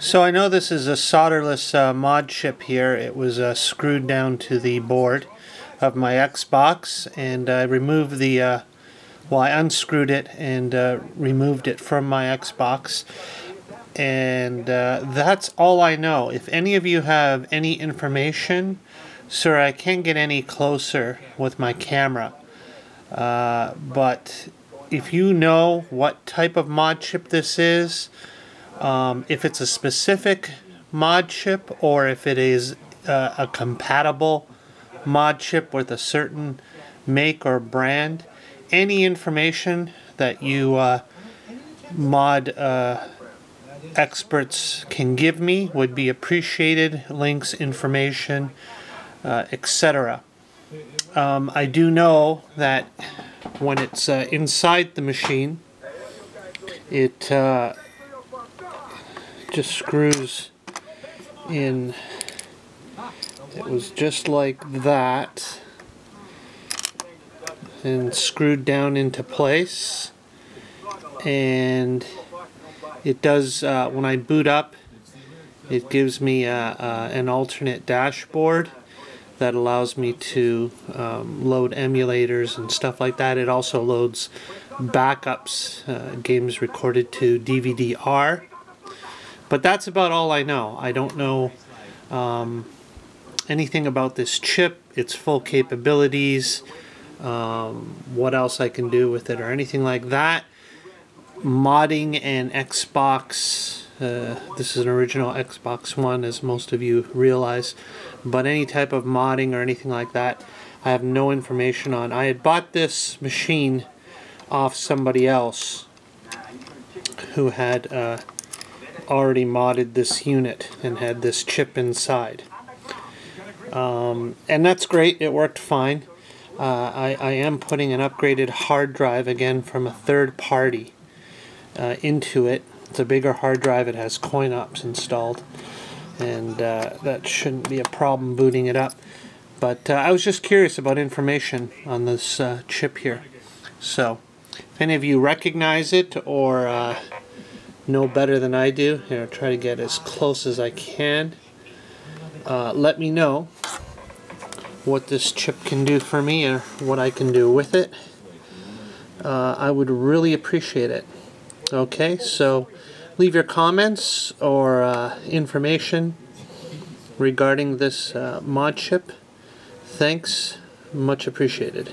So I know this is a solderless uh, mod chip here. It was uh, screwed down to the board of my Xbox and I removed the, uh, well I unscrewed it and uh, removed it from my Xbox and uh, that's all I know. If any of you have any information, sir, I can't get any closer with my camera. Uh, but if you know what type of mod chip this is, um, if it's a specific mod chip or if it is uh, a compatible mod chip with a certain make or brand, any information that you uh, mod uh, experts can give me would be appreciated. Links, information, uh, etc. Um, I do know that when it's uh, inside the machine, it uh, just screws in. It was just like that and screwed down into place and it does uh, when I boot up it gives me uh, uh, an alternate dashboard that allows me to um, load emulators and stuff like that. It also loads backups, uh, games recorded to DVD-R. But that's about all I know. I don't know um, anything about this chip, its full capabilities, um, what else I can do with it or anything like that. Modding an Xbox uh, this is an original Xbox One, as most of you realize. But any type of modding or anything like that, I have no information on. I had bought this machine off somebody else who had uh, already modded this unit and had this chip inside. Um, and that's great, it worked fine. Uh, I, I, am putting an upgraded hard drive again from a third party uh, into it it's a bigger hard drive. It has coin ops installed, and uh, that shouldn't be a problem booting it up. But uh, I was just curious about information on this uh, chip here. So, if any of you recognize it or uh, know better than I do, here, I'll try to get as close as I can. Uh, let me know what this chip can do for me or what I can do with it. Uh, I would really appreciate it. Okay, so leave your comments or uh, information regarding this uh, mod chip. Thanks, much appreciated.